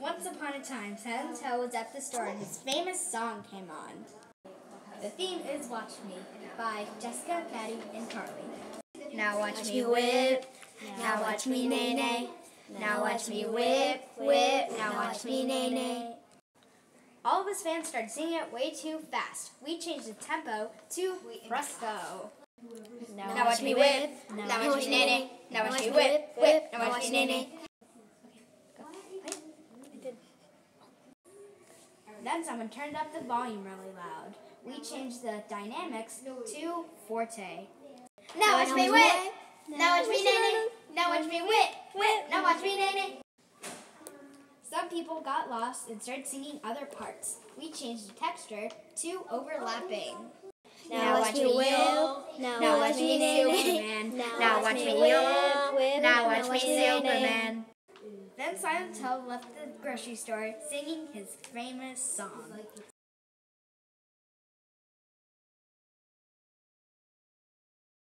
Once upon a time, Silentó was at the store and his famous song came on. The theme is Watch Me by Jessica, Patty, and Carly. Now watch me whip, now watch me nae nae. Now watch me whip, whip, now watch me nae nae. All of his fans started singing it way too fast. We changed the tempo to presto. Now watch me whip, now watch me nae nae. Now watch me whip, whip, now watch me nae nae. Then someone turned up the volume really loud. We changed the dynamics to forte. Now watch me whip. Now watch me nay. Now watch me whip. Whip. Now watch me nay. Some people got lost and started singing other parts. We changed the texture to overlapping. Now watch me whip. Now watch me Superman. Now watch me whip. Now watch me Superman. Then Silentó left the grocery store singing his famous song.